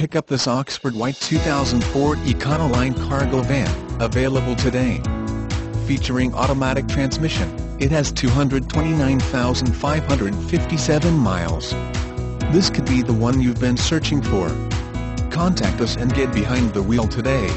Pick up this Oxford White 2000 Ford Econoline cargo van, available today. Featuring automatic transmission, it has 229,557 miles. This could be the one you've been searching for. Contact us and get behind the wheel today.